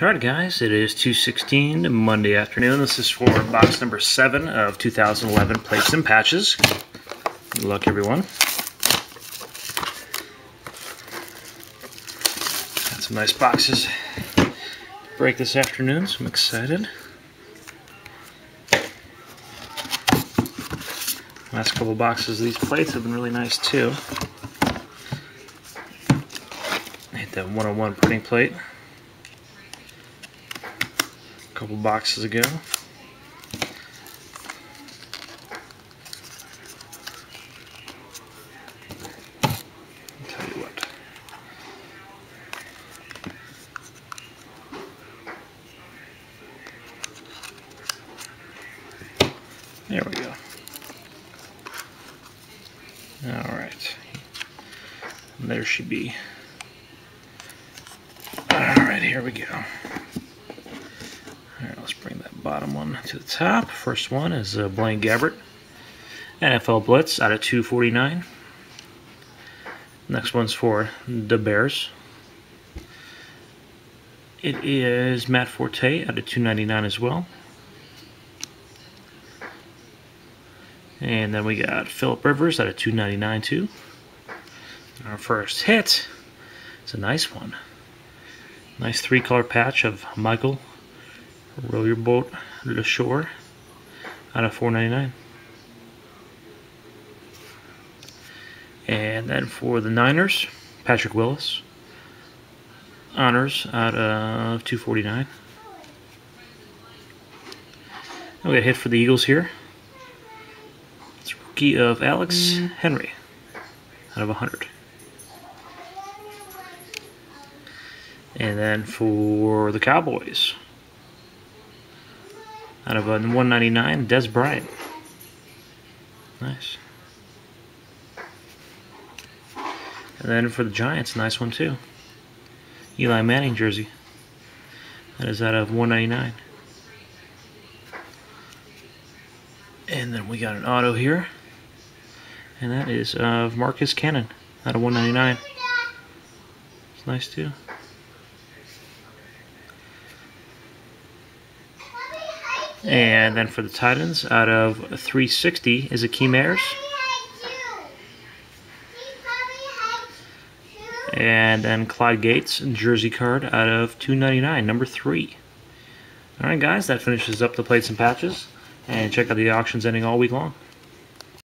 Alright guys, it is 216 Monday afternoon. This is for box number 7 of 2011 Plates and Patches. Good luck everyone. Got some nice boxes to break this afternoon, so I'm excited. Last couple boxes of these plates have been really nice too. I hit that 101 printing plate couple boxes ago. Tell you what. There we go. Alright. There should be. Alright, here we go. Alright, let's bring that bottom one to the top. First one is uh, Blaine Gabbert. NFL Blitz out of 249. Next one's for the Bears. It is Matt Forte out of 299 as well. And then we got Philip Rivers out of 299 too. Our first hit. It's a nice one. Nice three color patch of Michael Row Your Boat Leshoure out of 499 And then for the Niners, Patrick Willis. Honors out of 249 We got a hit for the Eagles here. It's rookie of Alex mm. Henery out of 100. And then for the Cowboys, out of uh, a 199, Dez Bryant. Nice. And then for the Giants, nice one too. Eli Manning jersey. That is out of 199. And then we got an auto here. And that is of Marcus Cannon out of 199. It's nice too. And then for the Titans, out of 360 is Akeem Ayers. And then Clyde Gates, jersey card out of 299, number 3. Alright guys, that finishes up the plates and patches. And check out the auctions ending all week long.